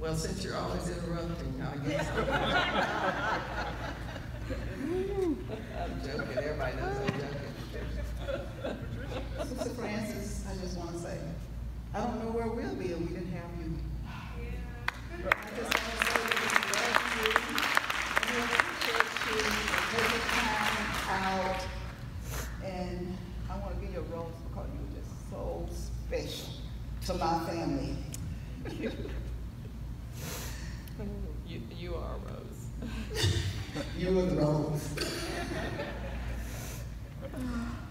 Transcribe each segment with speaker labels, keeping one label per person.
Speaker 1: Well, since you're always interrupting, I guess. I'm joking, everybody knows I'm joking.
Speaker 2: Sister Frances, I just want to say, I don't know where we'll be if we didn't have you. Yeah. I just want to say that we love you, and we appreciate you taking time out. And I want to give you a rose because you're just so special to my family.
Speaker 1: You, you are Rose.
Speaker 2: You were the rose.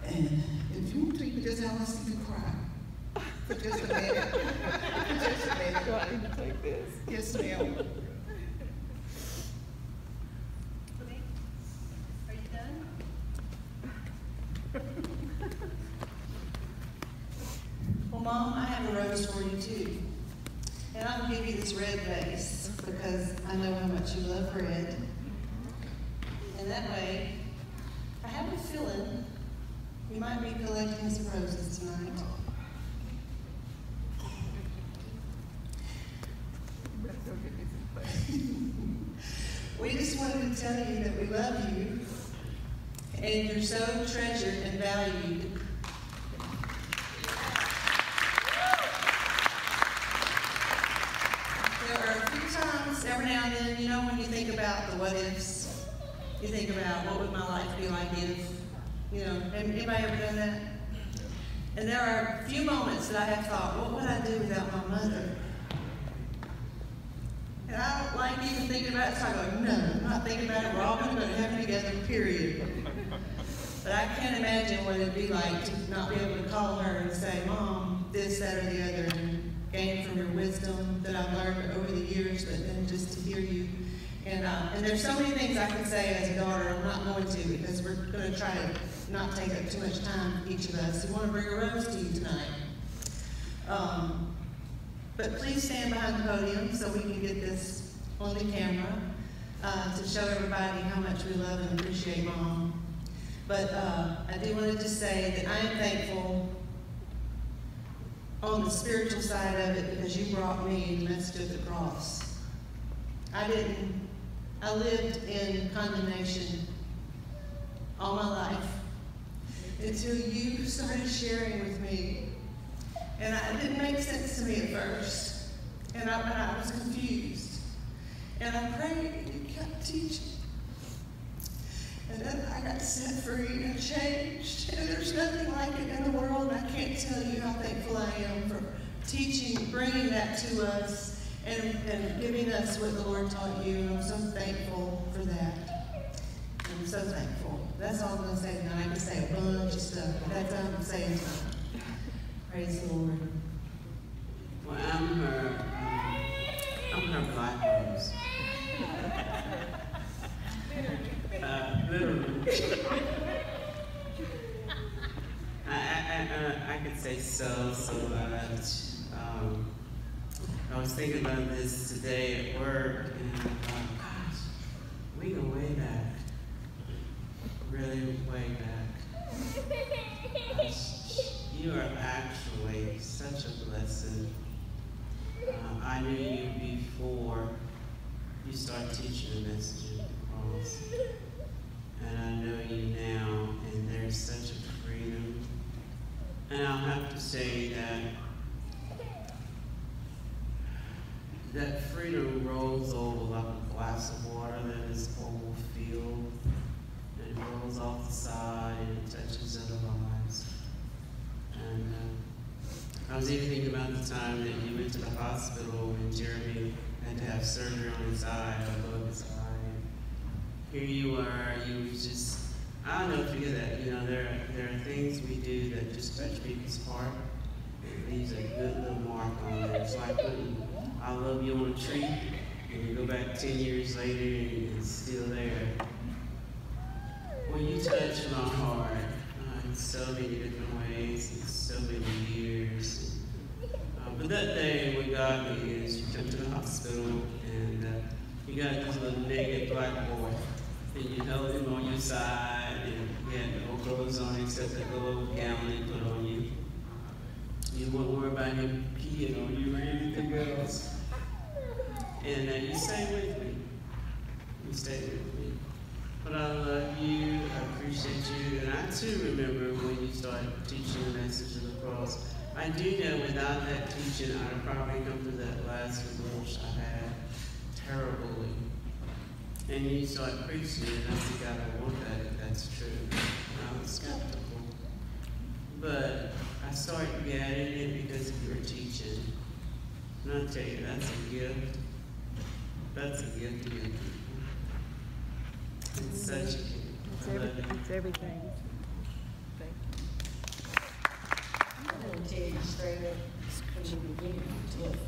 Speaker 2: And if you want to, you can just have us to cry. For just a minute. For just a minute.
Speaker 1: Do I need to take this?
Speaker 2: Yes, ma'am.
Speaker 3: Are you done? Well, Mom, I have a rose for you too. And I'm gonna give you this red vase because I know how much you love red. And that way, I have a feeling you might be collecting some roses tonight.
Speaker 1: Better go get me some flowers.
Speaker 3: We just wanted to tell you that we love you and you're so treasured and valued. There are a few times, every now and then, you know, when you think about the what ifs, you think about what would my life be like if, you know, anybody ever done that? And there are a few moments that I have thought, what would I do without my mother? I don't like even thinking about it, so I go, no, I'm not thinking about it, we're all gonna go to heaven together, period. But I can't imagine what it'd be like to not be able to call her and say, Mom, this, that, or the other, and gain from your wisdom that I've learned over the years, but then just to hear you. And, uh, and there's so many things I could say as a daughter, I'm not going to, because we're gonna try to not take up too much time, each of us. We wanna bring a rose to you tonight. Um, but please stand behind the podium so we can get this on the camera uh, to show everybody how much we love and appreciate Mom. But uh, I do want to just say that I am thankful on the spiritual side of it because you brought me and message of the cross. I didn't, I lived in condemnation all my life until you started sharing with me and it didn't make sense to me at first. And I, and I was confused. And I prayed and you kept teaching. And then I got set free and changed. And there's nothing like it in the world. I can't tell you how thankful I am for teaching, bringing that to us, and, and giving us what the Lord taught you. I'm so thankful for that. I'm so thankful. That's all I'm going to say tonight. I can say a bunch of stuff, but that's all I'm saying tonight. Praise the Lord.
Speaker 4: Well, I'm her, um, I'm her black rose. Uh, literally. I, I, I, uh, I could say so, so much. Um, I was thinking about this today at work, and thought, gosh, we go way back. Really way back. You are actually such a blessing. Uh, I knew you before you started teaching the message of the cross. And I know you now, and there's such a freedom. And I'll have to say that that freedom rolls over like a glass of water that is overfilled. And it rolls off the side and it touches other lives. And uh, I was even thinking about the time that you went to the hospital when Jeremy had to have surgery on his eye, above his eye. Here you are, you just, I don't know if you forget that. You know, there, are- there are things we do that just touch people's heart. It leaves a good little mark on them. It's like putting I love you on a tree, and you go back 10 years later and it's still there. Well, you touch my heart in so many different so many years. Uh, but that day, what got me is you took to the hospital and uh, you got this little naked black boy. And you held him on your side and he had no clothes on except that little gown they put on you. You wouldn't worry about him peeing on you or anything else. And uh, you stay with me. You stay with me. But I love you, I appreciate you, and I too remember when you started teaching the message of the cross. I do know without that teaching, I'd probably come through that last divorce I had terribly. And you start preaching and I think I want that if that's true. I was skeptical. But I started getting it because of your teaching. And I tell you, that's a gift. That's a gift to give. It's such.
Speaker 5: It's everything, it's everything. Thank you.
Speaker 6: I'm gonna tell you straight up, from the beginning, tough.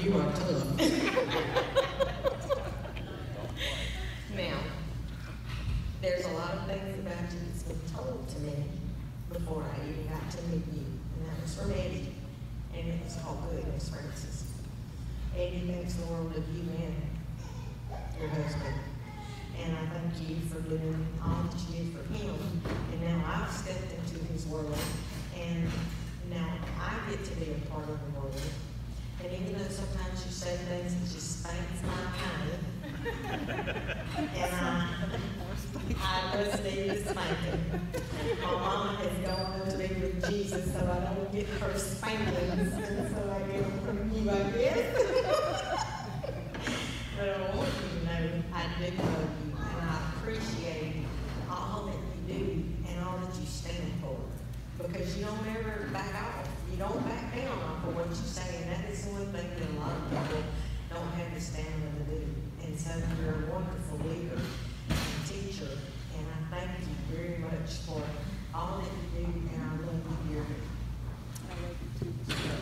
Speaker 6: You are tough. Now, there's a lot of things about you that's been told to me before I even got to meet you, and that was from Eddie, and it was all good, Miss Frances. Eddie thinks the world of you and your husband. And I thank you for doing all that you did for him. And now I've stepped into his world, and now I get to be a part of the world. And even though sometimes you say that just spanks my mind, and I, I just need a spanking. My mama has gone to be with Jesus, so I don't get her spankings, and so I get them from you, I guess. But I want you to know, I do love you, and I appreciate all that you do and all that you stand for. Because you don't ever back off, you don't back down off of what you say, and that is one thing that a lot of people don't have the stamina to do. And so you're a wonderful leader and teacher, and I thank you very much for all that you do, and I love you dearly.
Speaker 5: I love you too, Mr. Bell.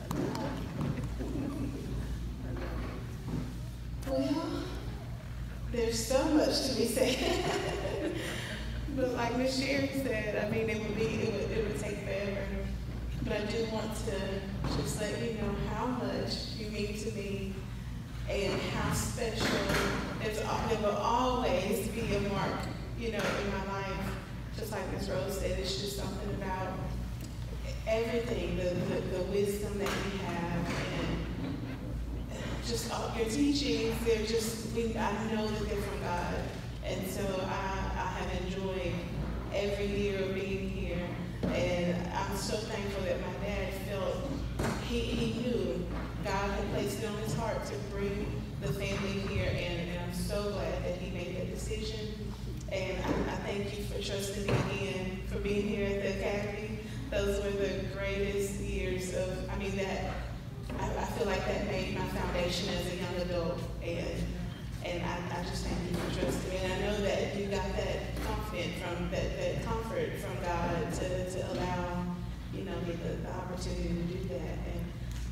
Speaker 5: I love you. I love you.
Speaker 7: Well, there's so much to be said. but like Miss Sherry said, I mean, it would be, it would, it would take forever. But I do want to just let you know how much you mean to me and how special. There's, will always be a mark, you know, in my life. Just like Miss Rose said, it's just something about everything, the, the, the wisdom that we have and just all your teachings, they're just, we, I know that they're from God. And so I, I have enjoyed every year of being here. And I'm so thankful that my dad felt, he, he knew God had placed it on his heart to bring the family here. And, and I'm so glad that he made that decision. And I, I thank you for trusting me again, for being here at the academy. Those were the greatest years of, I mean, that I, I feel like that made my foundation as a young adult, and and I, I just thank you for trusting me. And I know that you got that from that, that comfort from God to, to allow you know me the, the opportunity to do that,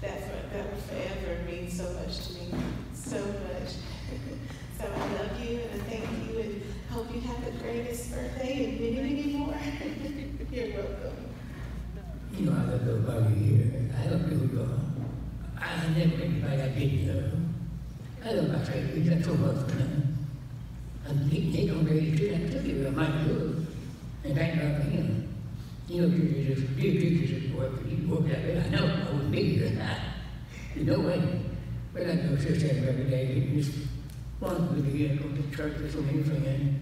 Speaker 7: that for, that forever mean so much to me, so much. so I love you and I thank you and hope you have the greatest birthday and many many more. You're welcome.
Speaker 8: You know, I love everybody here. I love people. I never anybody I didn't know. I love my got so much for them. And he, he don't really do that to you. I might do. And God for him. You know, you just, you, you just work, you way. I know I wouldn't be here. No way. But I go to church every day. You just want to be here, go to church so many friends.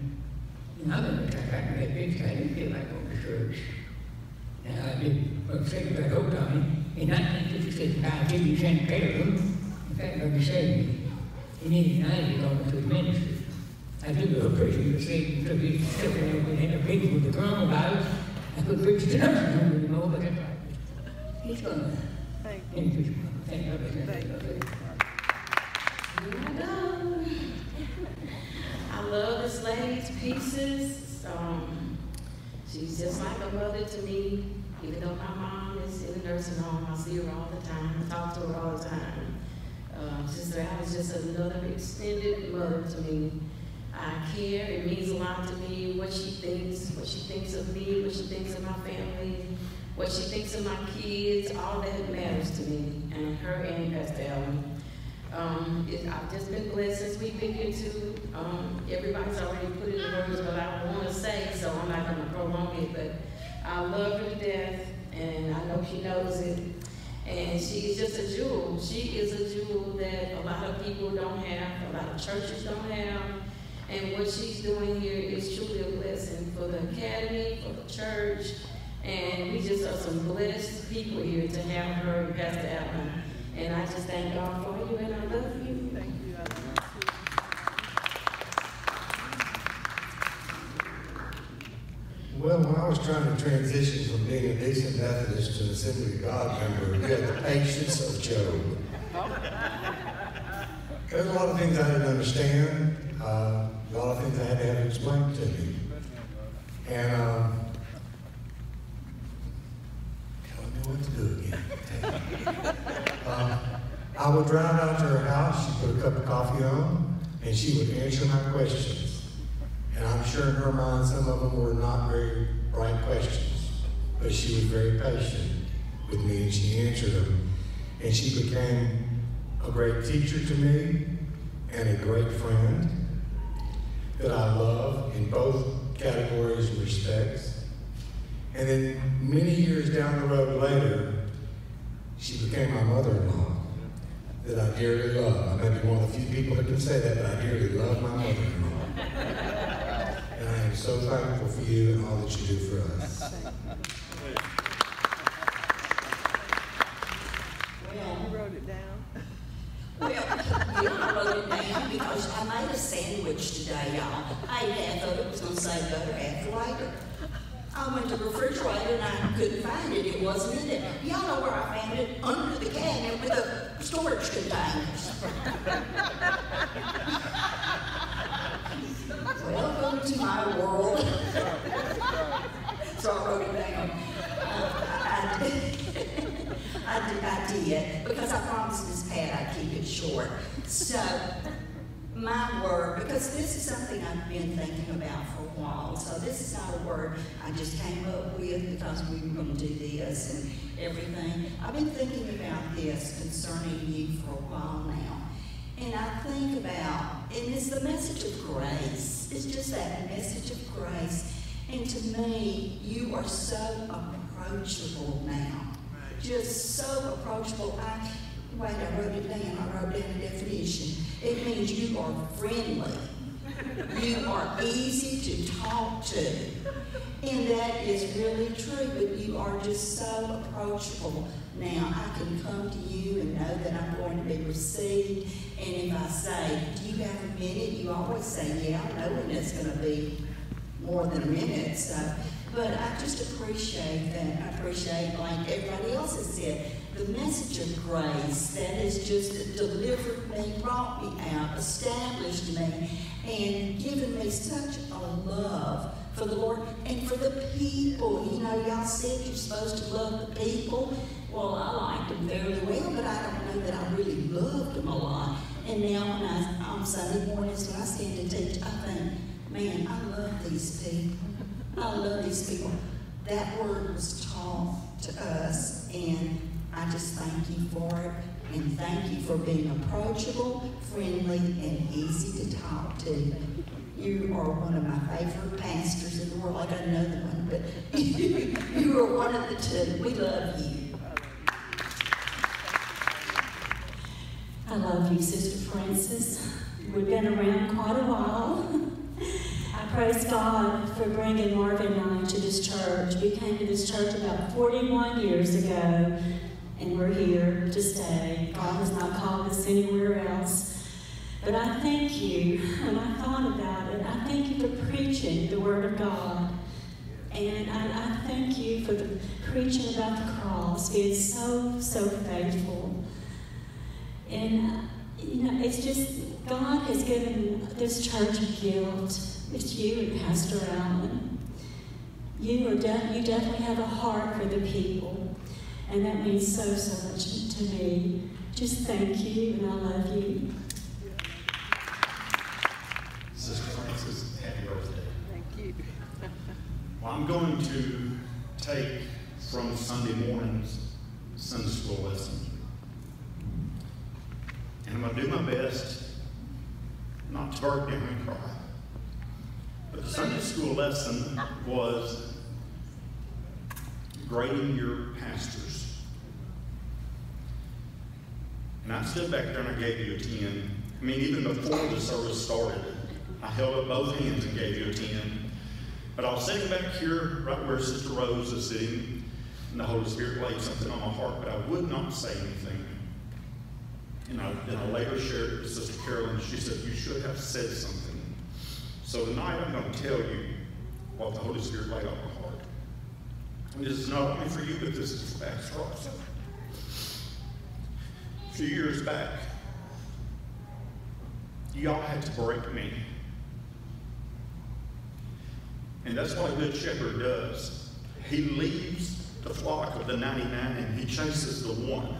Speaker 8: And I remember back in that big I didn't feel like going to church. And I did, well, second back home, Tommy, in nineteen fifty-six, I did you send Caleb, in fact, like you said, in eighty-nine, he called me to the ministry. I do go you say, so he took me over and a with the coronavirus. I home anymore, but
Speaker 5: Thank you.
Speaker 8: thank
Speaker 5: you.
Speaker 6: I love this lady's pieces. Um, she's just like a mother to me, even though my mom is in the nursing home. I see her all the time, I talk to her all the time. Uh, Sister Al is just another extended mother to me. I care, it means a lot to me, what she thinks, what she thinks of me, what she thinks of my family, what she thinks of my kids, all that matters to me, and her and Pastor Allen. Um, it, I've just been blessed since we've been here too. Um, everybody's already put in the words what I want to say, so I'm not gonna prolong it, but I love her to death, and I know she knows it.
Speaker 9: And she's just a jewel. She is a jewel that a lot of people don't have, a lot of churches don't have. And what she's doing here is truly a blessing for the academy, for the church. And we just are some blessed people here to have her and Pastor Allen. And I just thank God for you and I love you.
Speaker 1: Thank you, I love you too.
Speaker 10: Well, when I was trying to transition from being a decent Methodist to an Assembly of God member, we had the patience of Job. There's a lot of things I didn't understand, uh, a lot of things I had to have explained to me. And, um, telling me what to do again. Uh, I would drive out to her house, she'd put a cup of coffee on, and she would answer my questions. And I'm sure in her mind, some of them were not very bright questions, but she was very patient with me and she answered them. And she became a great teacher to me and a great friend that I love in both categories and respects. And then many years down the road later, she became my mother-in-law that I dearly love. I may be one of the few people that can say that, but I dearly love my mother-in-law. And I am so thankful for you and all that you do for us.
Speaker 11: Well,
Speaker 1: You wrote it down?
Speaker 11: Well, yeah, I wrote it down because I made a sandwich today, y'all. I ate half it, was gonna butter, half later. I went to the refrigerator and I couldn't find it, it wasn't in there. Y'all know where I found it? Under the cabinet with the storage containers. Welcome to my world. So I wrote it down. Uh, I, I did, I did, I did, because I promised Miss Pat I'd keep it short. So, my word, because this is something I've been thinking about for a while, so this is not a word I just came up with because we were gonna do this and everything. I've been thinking about this concerning you for a while now. And I think about, and it's the message of grace. It's just that message of grace. And to me, you are so approachable now. Just so approachable. I, wait, I wrote it down. I wrote down a definition. It means you are friendly. You are easy to talk to. And that is really true, but you are just so approachable. Now, I can come to you and know that I'm going to be received. And if I say, do you have a minute? You always say, yeah, knowing it's going to be more than a minute. So, but I just appreciate that. I appreciate, like everybody else has said, the message of grace that has just delivered me, brought me out, established me, and given me such a love for the Lord and for the people. You know, y'all said you're supposed to love the people. Well, I liked them fairly well, but I don't know that I really loved them a lot. And now when I, on Sunday mornings when I stand to teach, I think, man, I love these people. I love these people. That word was taught to us, and I just thank you for it. And thank you for being approachable, friendly, and easy to talk to. You are one of my favorite pastors in the world. I got another one, but you are one of the two. We love you.
Speaker 12: I love you, Sister Frances. We've been around quite a while. I praise God for bringing Marvin and I to this church. We came to this church about 41 years ago, and we're here to stay. God has not called us anywhere else. But I thank you, when I thought about it, I thank you for preaching the Word of God. And I, I thank you for the preaching about the cross, being so, so faithful. And, you know, it's just, God has given this church a gift. It's you and Pastor Allen. You, are de- you definitely have a heart for the people. And that means so, so much to me. Just thank you, and I love you.
Speaker 13: Sister Frances, happy birthday.
Speaker 1: Thank you.
Speaker 13: Well, I'm going to take from Sunday morning's Sunday school lesson. And I'm going to do my best not to break down and cry. But the Sunday school lesson was grading your pastors. And I stood back there and I gave you a 10. I mean, even before the service started, I held up both hands and gave you a 10. But I was sitting back here, right where Sister Rose is sitting, and the Holy Spirit laid something on my heart, but I would not say anything. And I, then I later shared it with Sister Carolyn. She said, You should have said something. So tonight I'm going to tell you what the Holy Spirit laid on. And this is not only for you, but this is for Baxter also. A few years back, y'all had to break me. And that's what a good shepherd does. He leaves the flock of the 99 and he chases the one.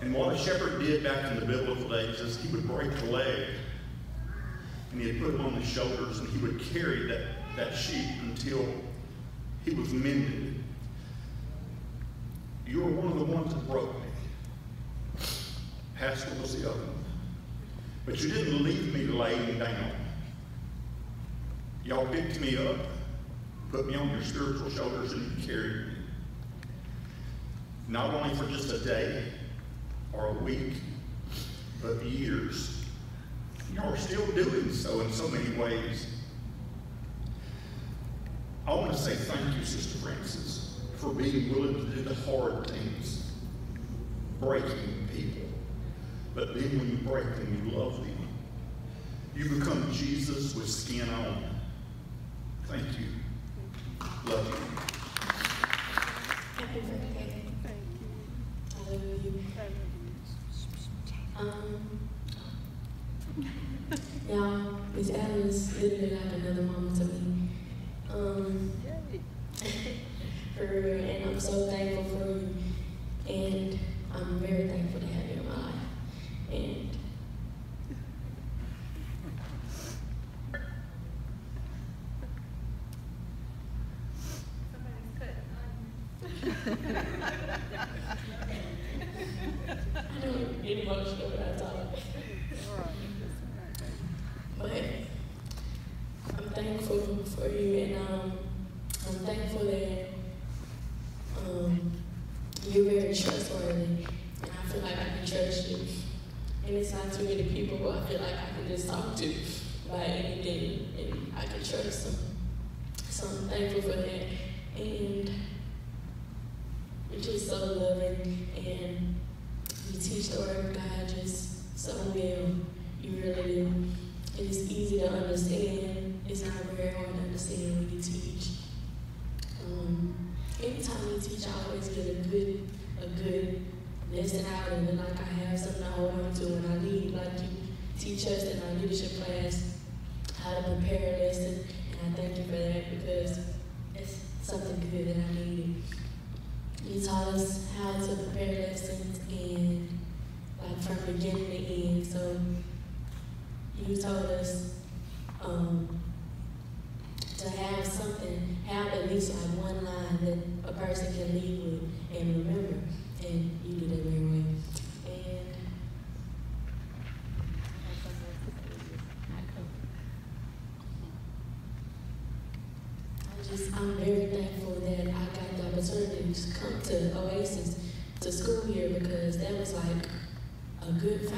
Speaker 13: And what a shepherd did back in the biblical days is he would break the leg and he'd put him on his shoulders and he would carry that, that sheep until he was mended. You were one of the ones that broke me. Pastor was the other one. But you didn't leave me laying down. Y'all picked me up, put me on your spiritual shoulders, and carried me. Not only for just a day or a week, but years. Y'all are still doing so in so many ways. I want to say thank you, Sister Frances, for being willing to do the hard things, breaking people. But then when you break them, you love them. You become Jesus with skin on. Thank you. Love you.
Speaker 14: Happy birthday.
Speaker 1: Thank you.
Speaker 14: I love you. Um, y'all, Miss Allen is literally like another mom to me. Um, for and I'm so thankful for you. And I'm very thankful to have you in my life. And I don't get emotional when I talk. But I'm thankful for you and um, I'm thankful that um, you're very trustworthy and I feel like I can trust you. And it's not too many people who I feel like I can just talk to about anything and I can trust them. So I'm thankful for that. And you're just so loving and you teach the word of God just so well. You really do. It is easy to understand. It's not very hard to understand when you teach. Um, anytime you teach, I always get a good, a good lesson out of it. Like I have something to hold on to when I leave. Like you teach us in our leadership class how to prepare a lesson, and I thank you for that because it's something good that I needed. You taught us how to prepare lessons and like from beginning to end. So you told us um, to have something, have at least like one line that a person can leave with and remember. And you did it very well. And I just, I'm very thankful that I got the opportunity to come to Oasis to school here because that was like a good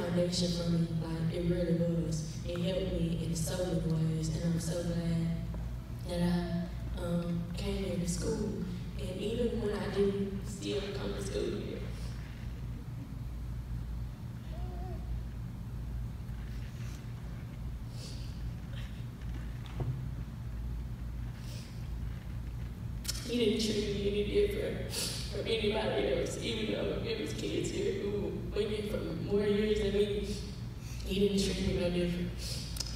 Speaker 14: foundation for me. Like it really was. It helped me in so many ways, and I'm so glad that I um, came here to school. And even when I didn't still come to school here. He didn't treat me any different from anybody else, even though it was kids here who went here for more years than me. He didn't treat me no different.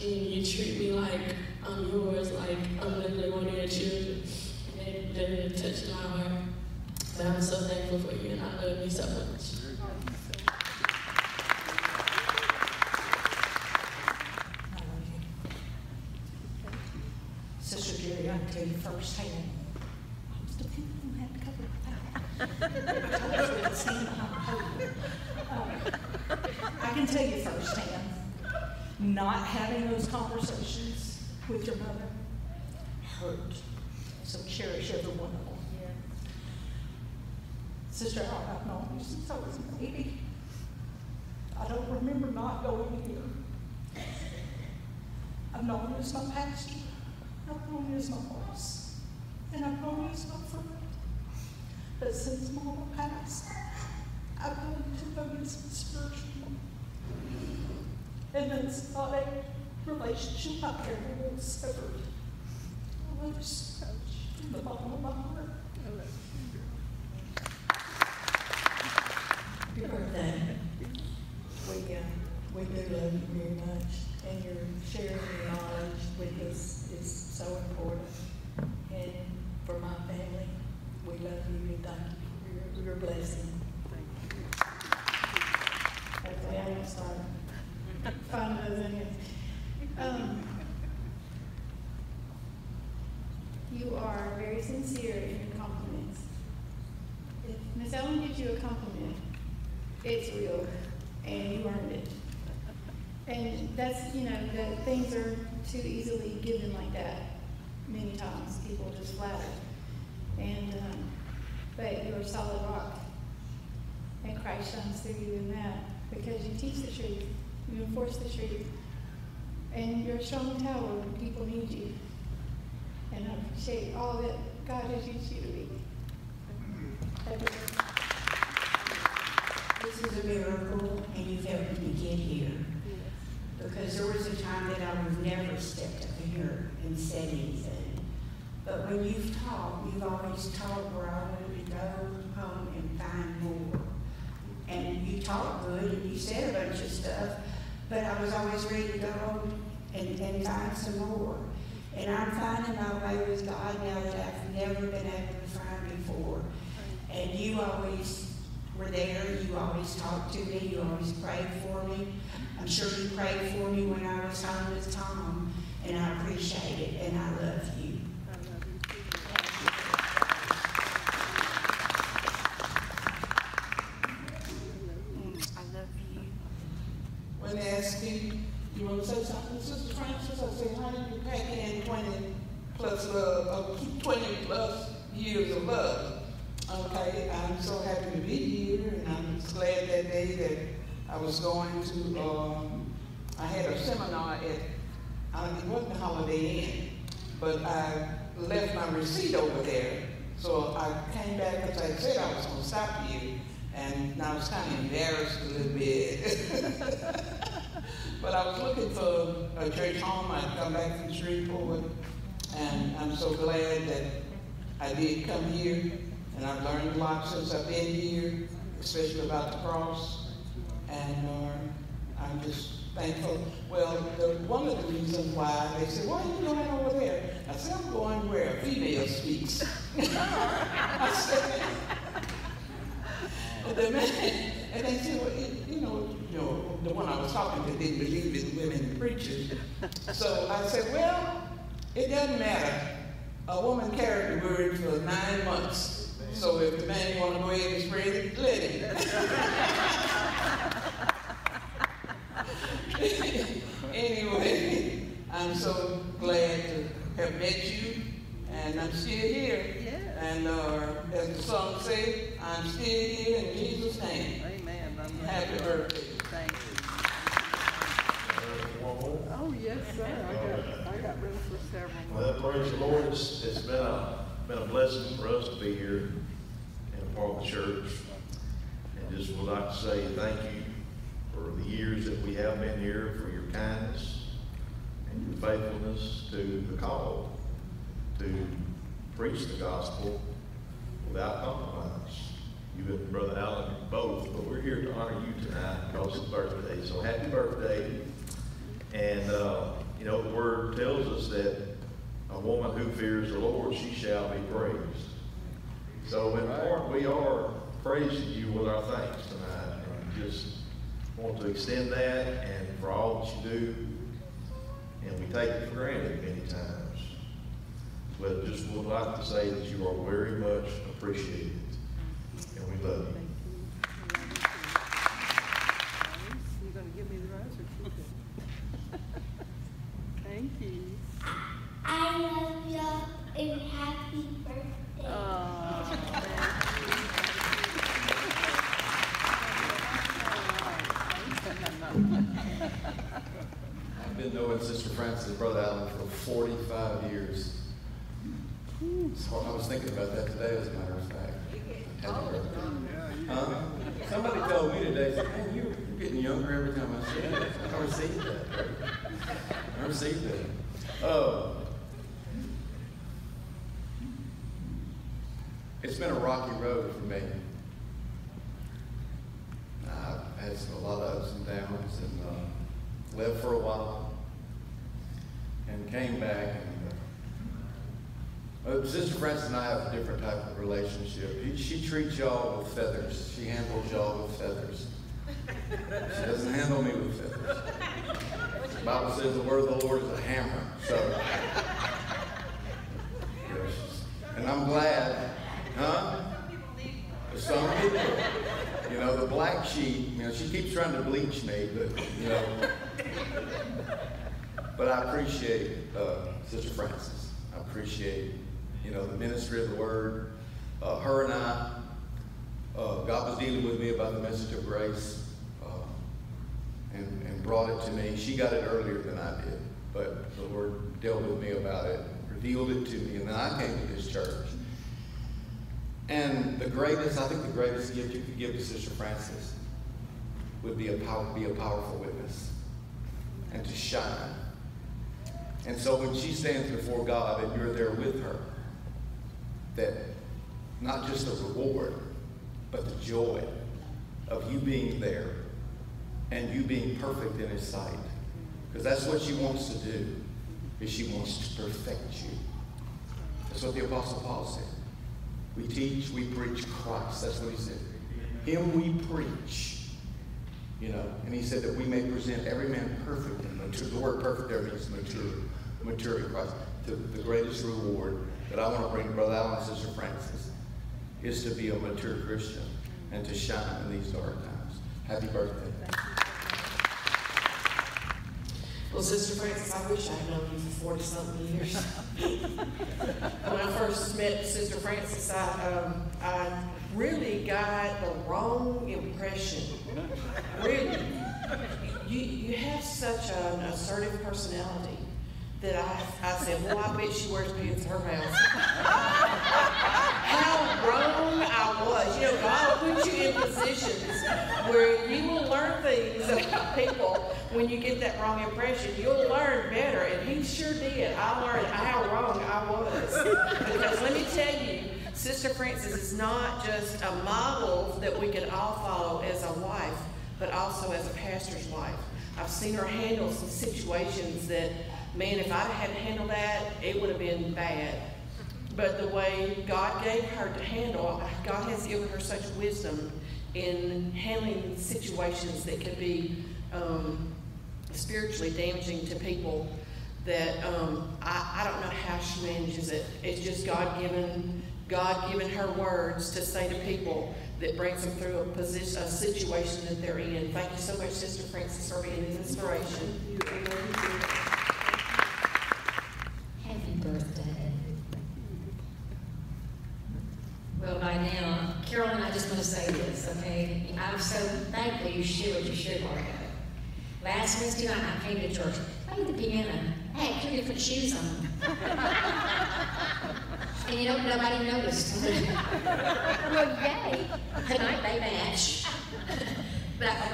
Speaker 14: And you treat me like I'm yours, like I'm literally one of your children. And that really touched my heart. But I'm so thankful for you and
Speaker 15: Sister Jerry, I can tell you firsthand. I'm still thinking I'm gonna have to cover it. I told you I'd seen behind the Uh, I can tell you firsthand, not having those conversations with your mother hurt. So cherish every one of them. Sister Al, I've known you since I was a baby. I don't remember not going here. I've known you as my pastor. I've known you as my boss. And I've known you as my friend. But since Mama passed, I've known you to know you as my spiritual mom. And it's not a relationship. I love you much from the bottom of my heart.
Speaker 16: Happy birthday. We, uh, we do love you very much, and your sharing your knowledge with us is so important. And for my family, we love you and thank you for your, your blessing.
Speaker 14: Hopefully I won't start finding those in here. Um, you are very sincere in your compliments. If Miss Allen gives you a compliment, it's real, and you earned it. And that's, you know, that things are too easily given like that. Many times, people just flatter. And, um, but you're a solid rock. And Christ shines through you in that because you teach the truth, you enforce the truth, and you're a strong tower when people need you. And I appreciate all that has used you to be.
Speaker 17: This is a miracle, and you've helped me get here. Because there was a time that I would have never stepped up here and said anything. But when you've taught, you've always taught where I wanted to go home and find more. And you taught good, and you said a bunch of stuff, but I was always ready to go home and, and find some more. And I'm finding my way with God now that I've never been able to find before. And you always were there, you always talked to me, you always prayed for me. I'm sure you prayed for me when I was home with Tom, and I appreciate it, and I love you.
Speaker 11: I love you.
Speaker 2: When they ask you, you want to say something, Sister Frances, I say, honey, you pack in twenty plus love, uh, twenty plus years of love. Okay, I'm so happy to be here, and I'm just glad that day that I was going to, um, I had a seminar at, uh, it wasn't a Holiday Inn, but I left my receipt over there. So I came back because I said I was gonna stop you, and I was kind of embarrassed a little bit. But I was looking for a church home, I'd come back from Shreveport, and I'm so glad that I did come here, and I've learned a lot since I've been here, especially about the cross, and uh, I'm just thankful. Well, the, one of the reasons why, they said, why are you going over there? I said, I'm going where a female speaks. I said, and the man, and they said, well, it, you know, you know, the one I was talking to didn't believe in women preachers. So I said, well, it doesn't matter. A woman carried the word for nine months. So if the man want to go ahead and spread it, let him. anyway, I'm so glad to have met you, and I'm still here. And uh, as the song says, I'm still here in Jesus' name.
Speaker 1: Amen.
Speaker 2: Happy birthday.
Speaker 1: Thank you. Oh, yes, sir. I got, I got room for several more.
Speaker 18: Well, praise the Lord, it's, it's been a, been a blessing for us to be here and a part of the church. And just would like to say thank you for the years that we have been here, for your kindness and your faithfulness to the call to preach the gospel without compromise. You and Brother Allen both, but we're here to honor you tonight because it's birthday. So happy birthday. And, uh, you know, the word tells us that woman who fears the Lord, she shall be praised. So in part, we are praising you with our thanks tonight. And just want to extend that and for all that you do. And we take it for granted many times. But just would like to say that you are very much appreciated. And we love you.
Speaker 1: You gonna give me the rose or keep it? Thank you.
Speaker 19: I love you and happy birthday.
Speaker 1: Oh, thank you.
Speaker 20: known Sister Frances, Brother Allen, for 45 years. So I was thinking about that today, as a matter of fact. Happy birthday. Huh? Somebody told me today, said, man, you're, you're getting younger every time I see you. I received that. I received that. Oh. It's been a rocky road for me. I've had a lot of ups and downs and uh, lived for a while and came back. And, uh, uh, Sister Frances and I have a different type of relationship. He, she treats y'all with feathers. She handles y'all with feathers. She doesn't handle me with feathers. The Bible says the word of the Lord is a hammer. So, and I'm glad, huh? Some people, you know, the black sheep, you know, she keeps trying to bleach me, but, you know. But I appreciate uh, Sister Frances. I appreciate, you know, the ministry of the word. Uh, her and I, uh, God was dealing with me about the message of grace uh, and, and brought it to me. She got it earlier than I did, but the Lord dealt with me about it, revealed it to me, and then I came to this church. And the greatest, I think the greatest gift you could give to Sister Frances would be a, power, be a powerful witness and to shine. And so when she stands before God and you're there with her, that not just the reward, but the joy of you being there and you being perfect in his sight. Because that's what she wants to do, is she wants to perfect you. That's what the Apostle Paul said. We teach, we preach Christ. That's what he said. Him we preach. You know, and he said that we may present every man perfect and mature. The word perfect there means mature, mature in Christ. The, the greatest reward that I want to bring Brother Allen and Sister Frances is to be a mature Christian and to shine in these dark times. Happy birthday.
Speaker 21: Well, Sister Frances, I wish I'd known you for forty-something years. When I first met Sister Frances, I, um, I really got the wrong impression. Really. You, you have such an assertive personality that I, I said, well, I bet she wears pants her house. How wrong I was. You know, God will put you in positions where you will learn things about people when you get that wrong impression. You'll learn better, and he sure did. I learned how wrong I was. Because let me tell you, Sister Frances is not just a model that we can all follow as a wife, but also as a pastor's wife. I've seen her handle some situations that, man, if I'd had handled that, it would have been bad. But the way God gave her to handle, God has given her such wisdom in handling situations that could be um, spiritually damaging to people that um, I, I don't know how she manages it. It's just God given, God given her words to say to people that brings them through a position, a situation that they're in. Thank you so much, Sister Frances, for being an inspiration.
Speaker 5: Happy birthday. Well, by now, Carolyn, I just want to say I'm so thankful you shared what you shared, Margo. Last Wednesday night, I came to church, played the piano, I had two different shoes on. and you don't know, nobody noticed. well, yay! Tonight they match. but I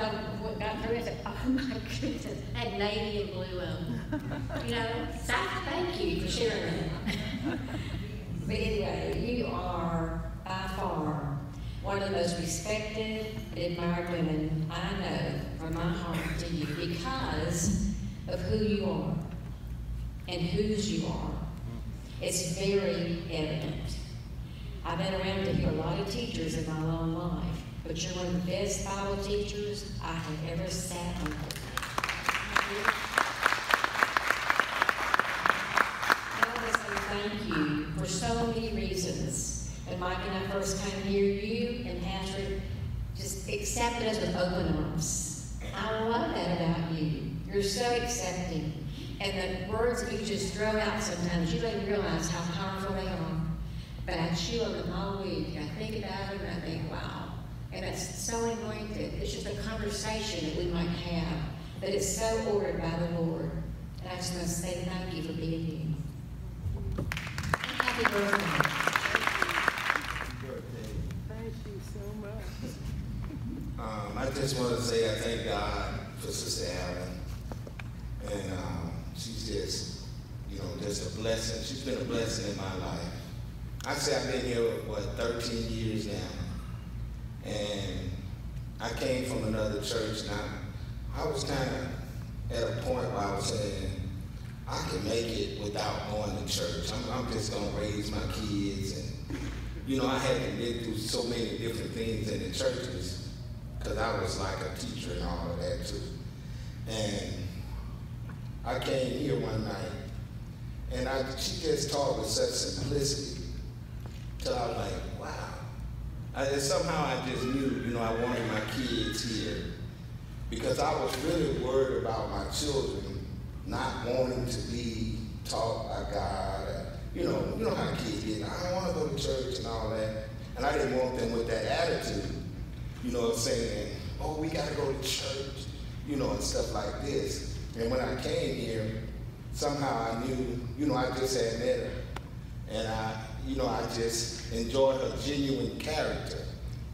Speaker 5: got, through and oh my goodness, I had navy and blue on. You know, so thank you for sharing that. but anyway, you are by far one of the most respected, admired women I know from my heart to you because of who you are and whose you are. It's very evident. I've been around to hear a lot of teachers in my long life, but you're one of the best Bible teachers I have ever sat under. I want to say thank you for so many reasons. And Mike and I first came here, you and Patrick just accepted us with open arms. I love that about you. You're so accepting. And the words that you just throw out sometimes, you don't realize how powerful they are. But I chew on them all week. I think about them and I think, wow. And it's so anointed. It's just a conversation that we might have. But it's so ordered by the Lord. And I just want to say thank you for being here. Happy birthday.
Speaker 1: Thank you so much.
Speaker 22: Um, I just want to say I thank God for Sister Allen. And um, she's just, you know, just a blessing. She's been a blessing in my life. I say I've been here, what, 13 years now. And I came from another church. Now, I was kind of at a point where I was saying, I can make it without going to church. I'm, I'm just going to raise my kids. And, you know, I had to been through so many different things in the churches because I was like a teacher and all of that too. And I came here one night, and I, she just taught with such simplicity, till I was like, wow. I, somehow I just knew, you know, I wanted my kids here, because I was really worried about my children not wanting to be taught by God. Or, you know, you know how kids get. I don't want to go to church and all that, and I didn't want them with that attitude you know, what I'm saying, oh, we got to go to church, you know, and stuff like this. And when I came here, somehow I knew, you know, I just had met her. And I, you know, I just enjoyed her genuine character.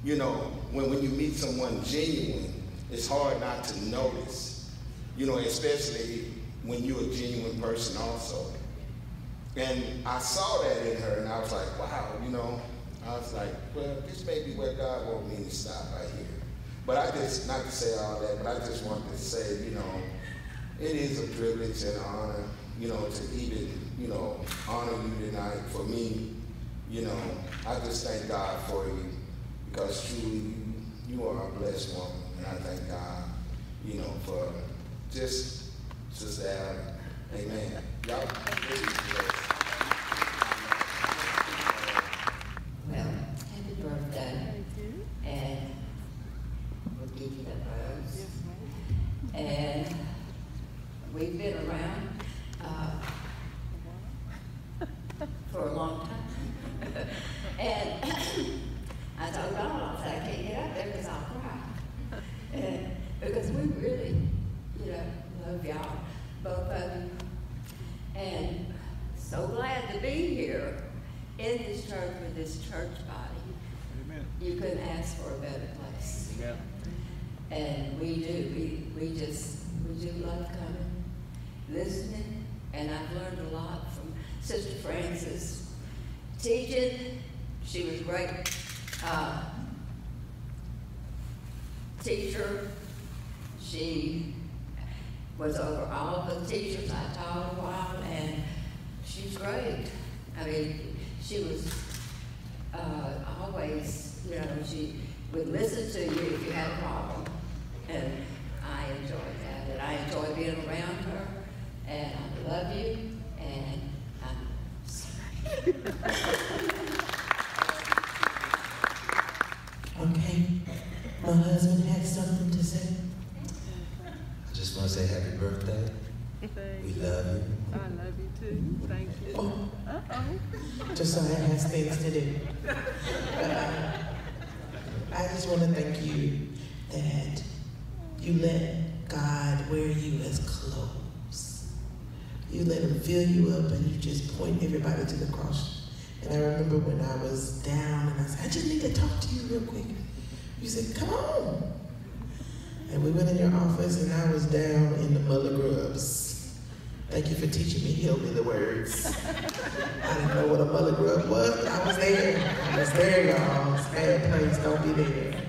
Speaker 22: You know, when, when you meet someone genuine, it's hard not to notice, you know, especially when you're a genuine person also. And I saw that in her, and I was like, wow, you know, I was like, well, this may be where God wants me to stop right here. But I just, not to say all that, but I just wanted to say, you know, it is a privilege and honor, you know, to even, you know, honor you tonight. For me, you know, I just thank God for you because truly you, you are a blessed woman. And I thank God, you know, for just just Allen. Amen. Y'all, this is blessed.
Speaker 5: Well, happy birthday. And we'll give you the rose. And we've been around, uh, for a long time. And I told Donald, I said, I can't get up there because I'll cry. And, because we really, you know, love y'all, both of you. And so glad to be here in this church with this church body.
Speaker 23: Amen.
Speaker 5: You couldn't ask for a better place.
Speaker 23: Yeah.
Speaker 5: And we do, we, we just, we do love coming, listening, and I've learned a lot from Sister Frances. Teaching, she was great. Uh, teacher, she was over all the teachers I taught a while, and she's great. I mean, she was uh, always, you know, she would listen to you if you had a problem. And I enjoyed that. And I enjoy being around her. And I love you. And I'm
Speaker 24: Okay, my husband had something to say.
Speaker 25: I just want to say happy birthday. We love you.
Speaker 1: I love you too. Thank you. Uh-oh.
Speaker 24: Just so I has things to do. Uh, I just want to thank you that you let God wear you as clothes. You let him fill you up and you just point everybody to the cross. And I remember when I was down and I said, I just need to talk to you real quick. You said, come on. And we went in your office and I was down in the mother grubs. Thank you for teaching me, help me the words. I didn't know what a mother grub was, I was there. I was there, y'all. Bad place, don't be there.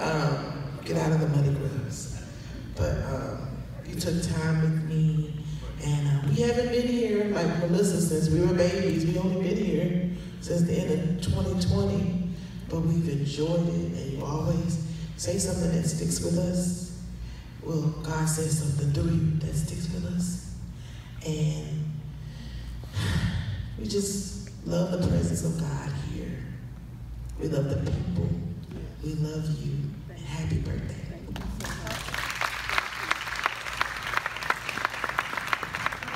Speaker 24: Um, get out of the mother grubs. But um, you took time with me, and uh, we haven't been here, like Melissa, since we were babies. We only been here since the end of 2020, but we've enjoyed it, and you always say something that sticks with us. Well, God says something through you that sticks with us. And we just love the presence of God here. We love the people. We love you. And happy birthday.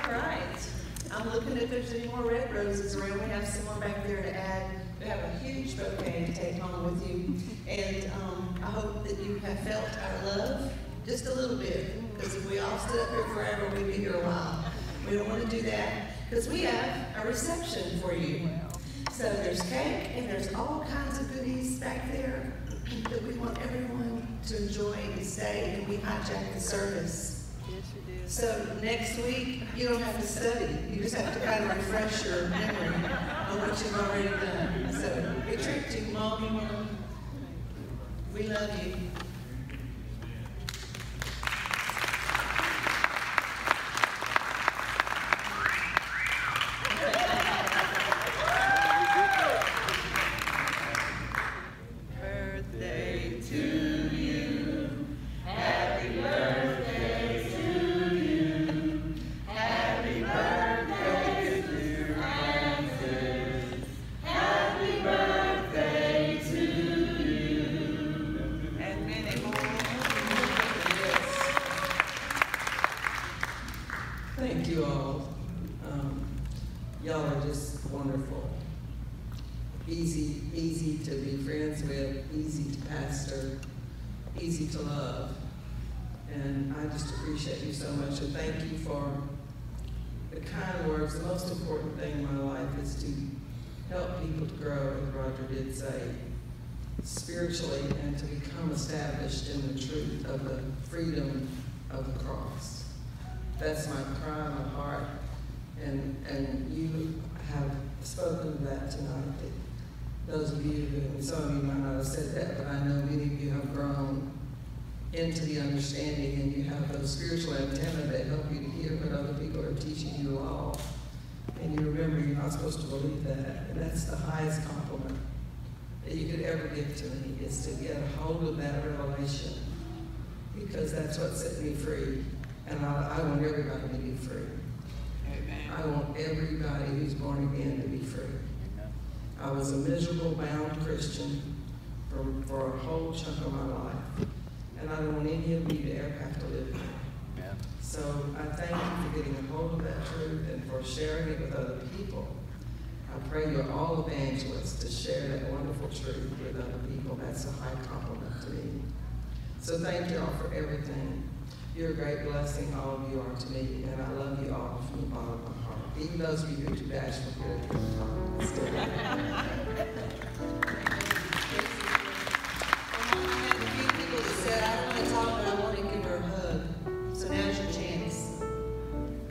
Speaker 2: All right. I'm looking if there's any more red roses around. We have some more back there to add. We have a huge bouquet to take home with you. And um, I hope that you have felt our love
Speaker 3: just a little bit, because if we all stood up here forever, we'd be here a while. We don't want to do that, because we have a reception for you. So there's cake, and there's all kinds of goodies back there that we want everyone to enjoy and stay, and we hijack the service.
Speaker 5: Yes, you did.
Speaker 3: So next week, you don't have to study, you just have to kind of refresh your memory on what you've already done. So we tricked you, Mom, we love you.
Speaker 26: That tonight. That Those of you, and some of you might not have said that, but I know many of you have grown into the understanding and you have those spiritual antenna that help you to hear what other people are teaching you all. And you remember you're not supposed to believe that, and that's the highest compliment that you could ever give to me, is to get a hold of that revelation, because that's what set me free. And I, I want everybody to be free. Amen. I want everybody who's born again to be free. I was a miserable, bound Christian for, for a whole chunk of my life. And I don't want any of you to ever have to live there. So I thank you for getting a hold of that truth and for sharing it with other people. I pray you're all evangelists to share that wonderful truth with other people. That's a high compliment to me. So thank you all for everything. You're a great blessing, all of you are to me, and I love you all from the bottom of my heart. Even those of you who are too
Speaker 3: I had a few people that said, I don't want to talk, but I want to give her a hug. So now's your chance.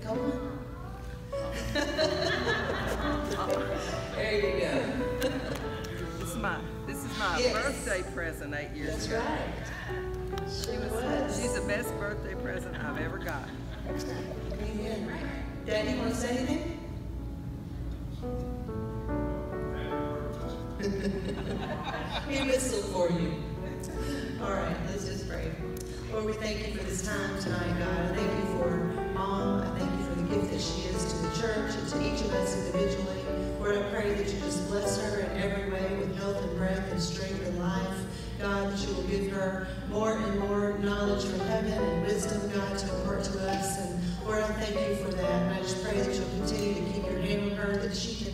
Speaker 3: Come on.
Speaker 26: There you go.
Speaker 5: This is my, this is my
Speaker 3: Yes.
Speaker 5: birthday present eight years
Speaker 3: That's
Speaker 5: ago.
Speaker 3: right.
Speaker 5: She
Speaker 3: Sure
Speaker 5: was,
Speaker 3: was.
Speaker 5: she's the best birthday present I've ever got.
Speaker 3: Amen. Dad, you want to say anything? He whistled for you. All right, let's just pray. Lord, we thank you for this time tonight, God. I thank you for Mom. I thank you for the gift that she is to the church and to each of us individually. Lord, I pray that you just bless her in every way with health and breath and strength and life. God, that you will give her more and more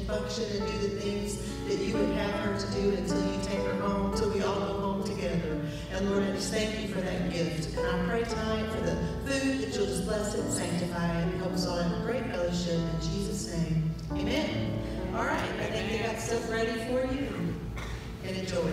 Speaker 3: function and do the things that you would have her to do until you take her home, until we all go home together. And Lord, I just thank you for that gift. And I pray tonight for the food that you'll just bless it and sanctify it and help us all have a great fellowship in Jesus' name. Amen. All right, I think they got stuff ready for you and enjoy.